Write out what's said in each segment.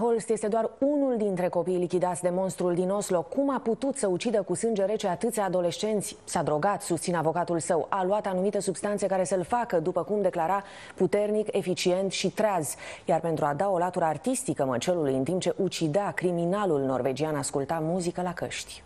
Holst este doar unul dintre copiii lichidați de monstrul din Oslo. Cum a putut să ucidă cu sânge rece atâția adolescenți? S-a drogat, susține avocatul său. A luat anumite substanțe care să-l facă, după cum declara, puternic, eficient și treaz. Iar pentru a da o latură artistică măcelului în timp ce ucidea, criminalul norvegian asculta muzică la căști.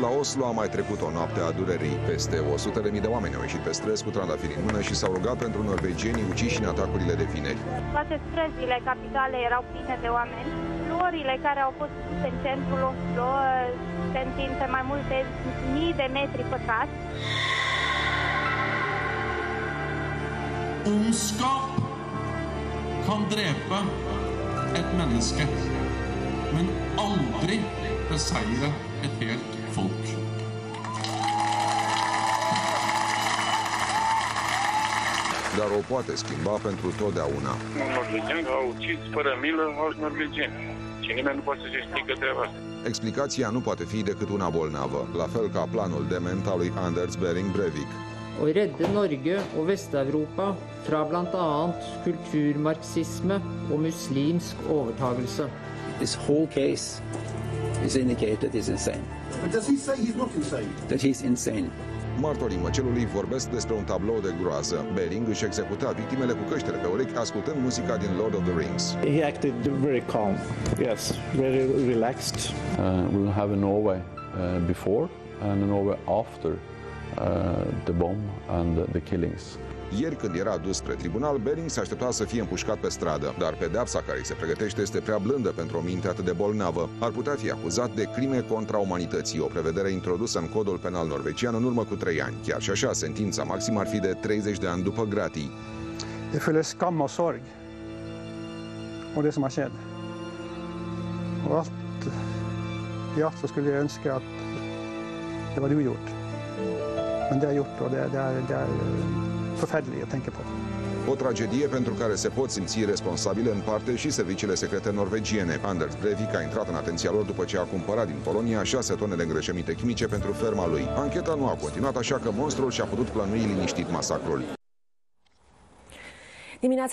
La Oslo a mai trecut o noapte a durerii. Peste 100.000 de oameni au ieșit pe străzi cu trandafiri în mână și s-au rugat pentru norvegienii uciși în atacurile de vineri. Toate străzile capitale erau pline de oameni. Florile care au fost puse în centrul Oslo se întind pe mai multe mii de metri pătrați. Ondskap kan drepe et menneske, men aldri beseire et helt folk. Dar o poate schimba pentru totdeauna. norvegieni au ucis fără milă alți norvegieni. Și nimeni nu poate să-și explică treaba asta. Explicația nu poate fi decât una bolnavă, la fel ca planul dement al lui Anders Behring Breivik. Å redde Norge og Vest-Europa fra bl.a. kulturmarxisme og muslimsk overtagelse. This whole case is indicated that he's insane. But does he say he's not insane? That he's insane. Martorii măcelului vorbesc despre un tablou de groază. Bering își executa victimele cu căștile pe urechi, ascultând muzica din Lord of the Rings. He acted very calm, yes, very relaxed. Uh, we will have a Norway uh, before and a Norway after uh, the bomb and the killings. Ieri, când era dus spre tribunal, Bering se aștepta să fie împușcat pe stradă, dar pedeapsa care îi se pregătește este prea blândă pentru o minte atât de bolnavă. Ar putea fi acuzat de crime contra umanității, o prevedere introdusă în codul penal norvegian în urmă cu trei ani. Chiar și așa, sentința maximă ar fi de 30 de ani după gratii. Det føler skam og sorg og det som har skjedd. Og alt i alt så skulle jeg ønske at det var ugjort. Men det er gjort, og det, det, er, det er forferdelig å tenke på. O tragedie pentru care se pot simți responsabile în parte și serviciile secrete norvegiene. Anders Breivik a intrat în atenția lor după ce a cumpărat din Polonia 6 tone de îngrășăminte chimice pentru ferma lui. Ancheta nu a continuat, așa că monstrul și-a putut plănui liniștit masacrul. Dimineața